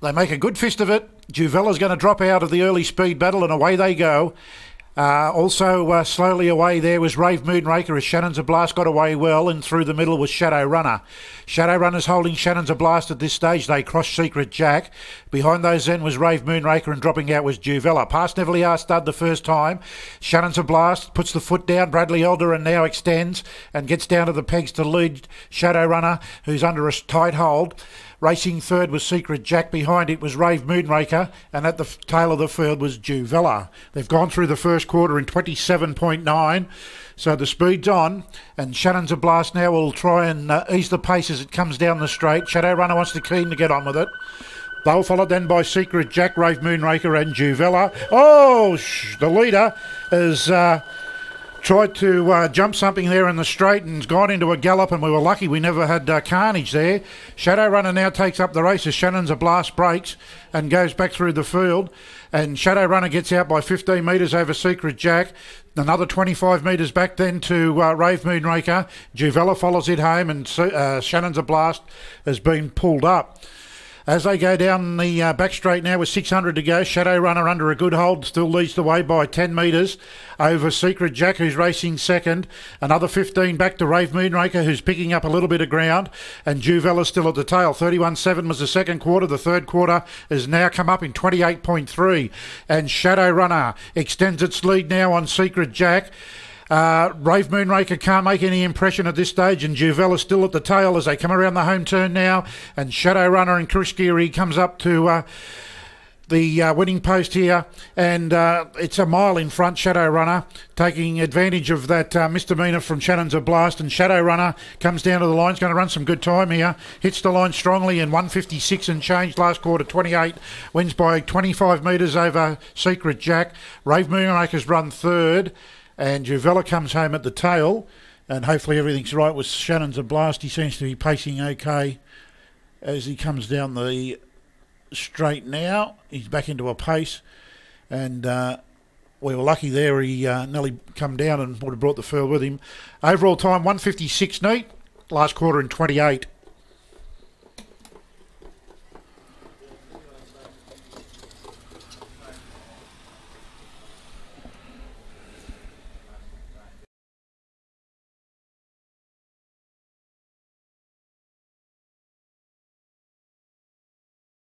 They make a good fist of it. Juvella's going to drop out of the early speed battle, and away they go. Uh, also, uh, slowly away there was Rave Moonraker as Shannon's a Blast got away well, and through the middle was Shadow Runner. Shadow Runner's holding Shannon's a Blast at this stage. They crossed Secret Jack. Behind those then was Rave Moonraker, and dropping out was Juvella. Past Neverly R stud the first time. Shannon's a Blast puts the foot down. Bradley Elder and now extends and gets down to the pegs to lead Shadow Runner, who's under a tight hold. Racing third was Secret Jack. Behind it was Rave Moonraker. And at the tail of the field was Juvella. They've gone through the first quarter in 27.9. So the speed's on. And Shannon's a blast now we'll try and uh, ease the pace as it comes down the straight. Shadow Runner wants to keen to get on with it. They'll followed then by Secret Jack, Rave Moonraker, and Juvella. Oh, sh- the leader is. Uh, tried to uh, jump something there in the straight and got into a gallop, and we were lucky we never had uh, carnage there. Shadow Runner now takes up the race as Shannon's a blast breaks and goes back through the field. And Shadow Runner gets out by 15 metres over Secret Jack. Another 25 metres back then to uh, Rave Moonraker. Juvella follows it home, and uh, Shannon's a blast has been pulled up. As they go down the uh, back straight now with 600 to go, Shadow Runner under a good hold still leads the way by 10 metres over Secret Jack, who's racing second. Another 15 back to Rave Moonraker, who's picking up a little bit of ground. And Juvella still at the tail. 31.7 was the second quarter. The third quarter has now come up in 28.3. And Shadow Runner extends its lead now on Secret Jack. Uh, Rave Moonraker can't make any impression at this stage, and Juvella still at the tail as they come around the home turn now. And Shadow Runner and Chris Geary comes up to. Uh, the uh, winning post here, and uh, it's a mile in front. Shadow Runner taking advantage of that uh, misdemeanor from Shannon's a blast, and Shadow Runner comes down to the line. He's going to run some good time here. Hits the line strongly in 156 and change last quarter 28. Wins by 25 metres over Secret Jack. Rave Moonraker's run third and Juvella comes home at the tail, and hopefully everything's right with Shannon's a blast. He seems to be pacing okay as he comes down the straight now. He's back into a pace, and uh, we were lucky there. He uh, nearly come down and would have brought the field with him. Overall time 156 neat, last quarter in 28.